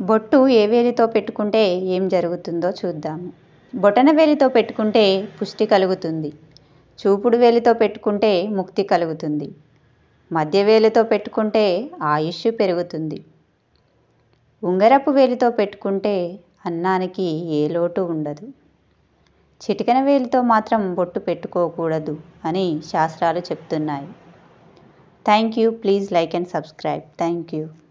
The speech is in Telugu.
బొట్టు ఏ వేలితో పెట్టుకుంటే ఏం జరుగుతుందో చూద్దాము. బొటన వేలితో పెట్టుకుంటే పుష్టి కలుగుతుంది. చూపుడు వేలితో పెట్టుకుంటే ముక్తి కలుగుతుంది. మధ్య వేలితో పెట్టుకుంటే ఆయుష్ పెరుగుతుంది. ఉంగరపు వేలితో పెట్టుకుంటే అన్నానికి ఏ లోటు ఉండదు. చిటికన వేలితో మాత్రం బొట్టు పెట్టుకోకూడదు అని శాస్త్రాలు చెప్తున్నాయి. Thank you. Please like and subscribe. Thank you.